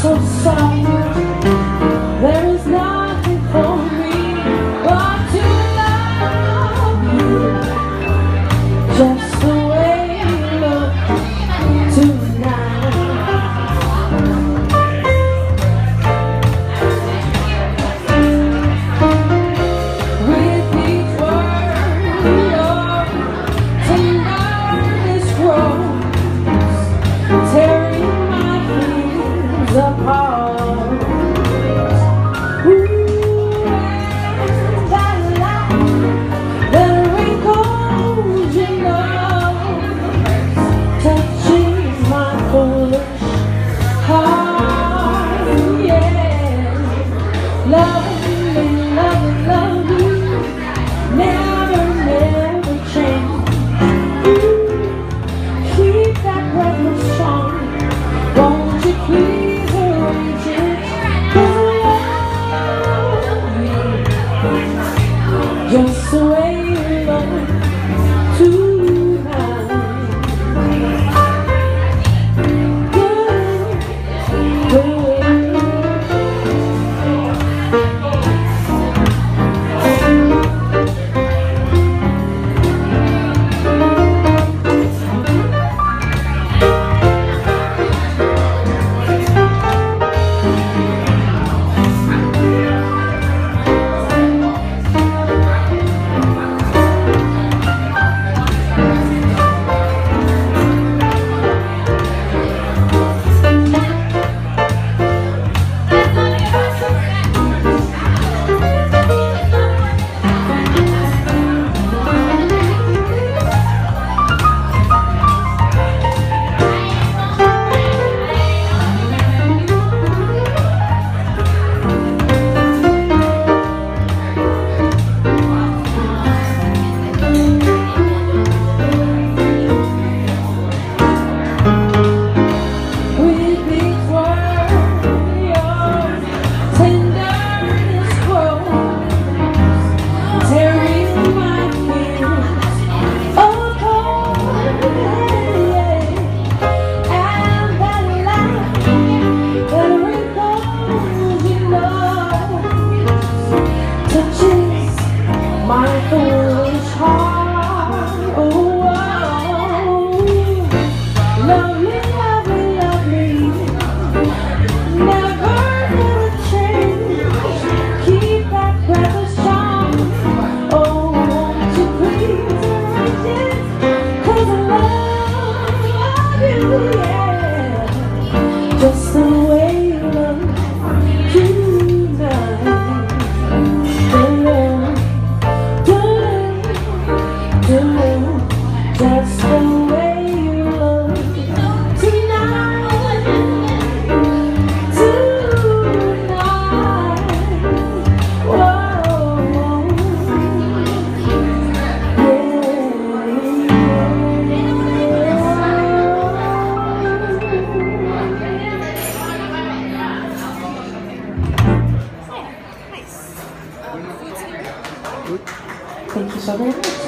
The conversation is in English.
so sad. sobre